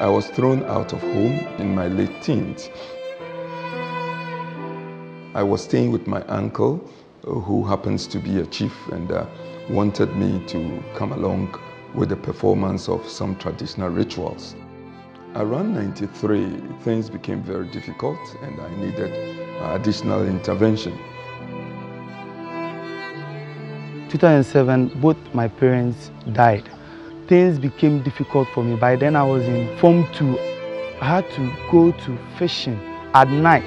I was thrown out of home in my late teens. I was staying with my uncle, who happens to be a chief, and uh, wanted me to come along with the performance of some traditional rituals. Around 93, things became very difficult and I needed additional intervention. 2007, both my parents died. Things became difficult for me. By then I was in Form 2. I had to go to fishing at night.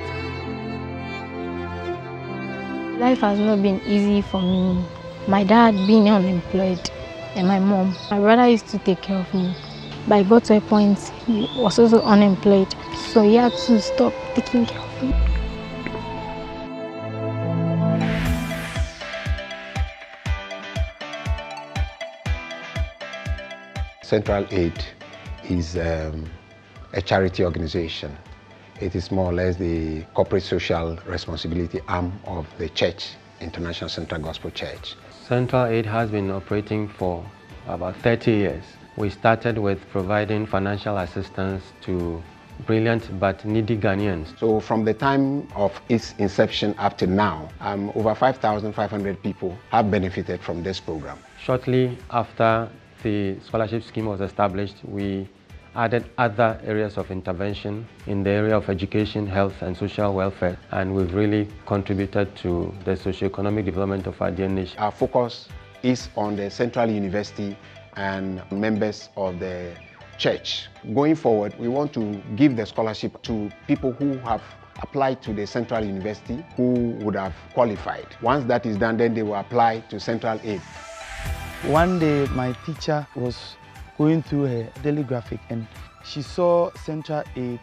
Life has not been easy for me. My dad being unemployed and my mom. My brother used to take care of me. But I got to a point he was also unemployed. So he had to stop taking care of me. Central Aid is um, a charity organization. It is more or less the corporate social responsibility arm of the church, International Central Gospel Church. Central Aid has been operating for about 30 years. We started with providing financial assistance to brilliant but needy Ghanaians. So from the time of its inception up to now, um, over 5,500 people have benefited from this program. Shortly after the scholarship scheme was established, we added other areas of intervention in the area of education, health and social welfare and we've really contributed to the socio-economic development of our dear nation. Our focus is on the Central University and members of the church. Going forward, we want to give the scholarship to people who have applied to the Central University who would have qualified. Once that is done, then they will apply to Central Aid. One day, my teacher was going through her daily graphic and she saw Central Aid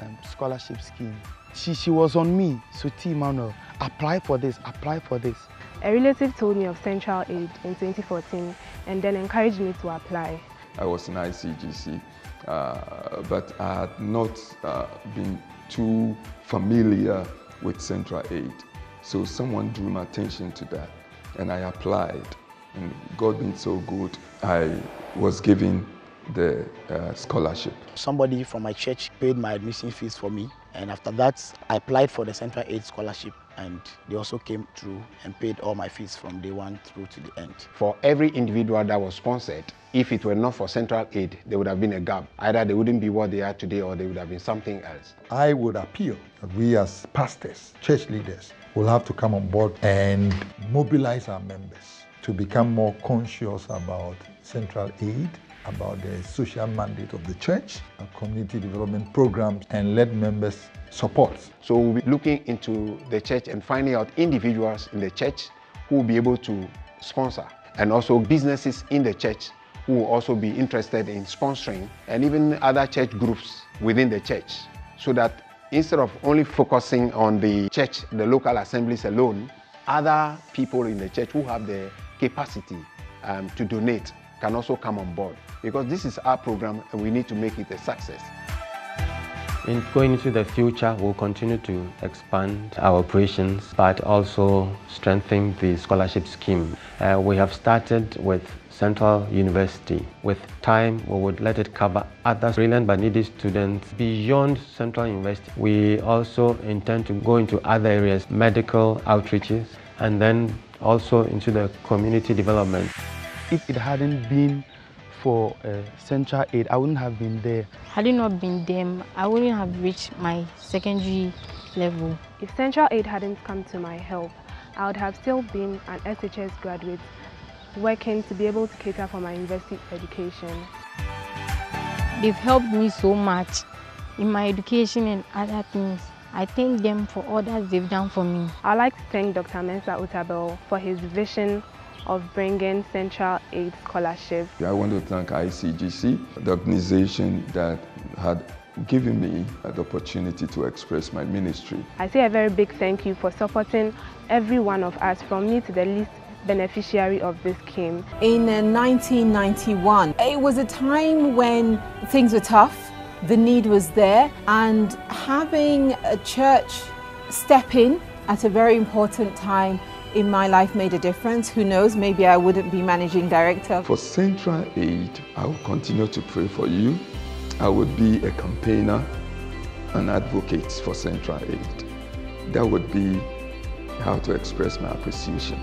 um, scholarship scheme. She, she was on me, so T. Manuel, apply for this, apply for this. A relative told me of Central Aid in 2014 and then encouraged me to apply. I was in ICGC, uh, but I had not uh, been too familiar with Central Aid. So someone drew my attention to that and I applied. And God being so good, I was given the uh, scholarship. Somebody from my church paid my admission fees for me and after that I applied for the Central Aid scholarship and they also came through and paid all my fees from day one through to the end. For every individual that was sponsored, if it were not for Central Aid, there would have been a gap. Either they wouldn't be what they are today or they would have been something else. I would appeal that we as pastors, church leaders, will have to come on board and mobilize our members to become more conscious about Central Aid, about the social mandate of the church, community development programs, and let members support. So we'll be looking into the church and finding out individuals in the church who will be able to sponsor, and also businesses in the church who will also be interested in sponsoring, and even other church groups within the church, so that instead of only focusing on the church, the local assemblies alone, other people in the church who have the capacity um, to donate can also come on board because this is our program and we need to make it a success. In going into the future, we'll continue to expand our operations, but also strengthen the scholarship scheme. Uh, we have started with Central University. With time, we would let it cover other brilliant but needy students beyond Central University. We also intend to go into other areas, medical outreaches, and then also into the community development. If it hadn't been for uh, Central Aid, I wouldn't have been there. Had it not been them, I wouldn't have reached my secondary level. If Central Aid hadn't come to my help, I would have still been an SHS graduate working to be able to cater for my university education. They've helped me so much in my education and other things. I thank them for all that they've done for me. I'd like to thank Dr. Mensa Otabil for his vision of bringing Central Aid Scholarship. I want to thank ICGC, the organization that had given me the opportunity to express my ministry. I say a very big thank you for supporting every one of us from me to the least beneficiary of this scheme. In uh, 1991, it was a time when things were tough, the need was there, and having a church step in at a very important time in my life made a difference. Who knows, maybe I wouldn't be managing director. For Central Aid, I will continue to pray for you I would be a campaigner, an advocate for Central Aid. That would be how to express my appreciation.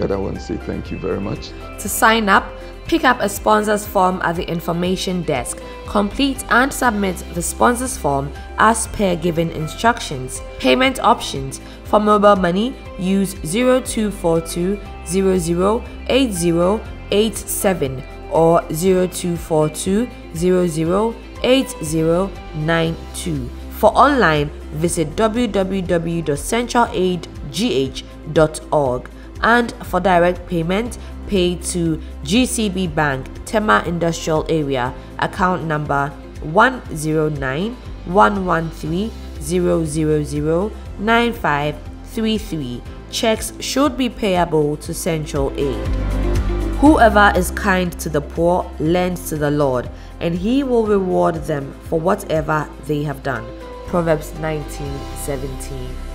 I want to say thank you very much. To sign up, pick up a sponsors form at the information desk. Complete and submit the sponsors form as per given instructions. Payment options for mobile money use 0242 008087 or 0242 008092. For online, visit www.centralaidgh.org and for direct payment, pay to GCB Bank, Tema Industrial Area, account number 109 113 000 9533. Checks should be payable to Central Aid. Whoever is kind to the poor lends to the Lord, and he will reward them for whatever they have done. Proverbs 19 17.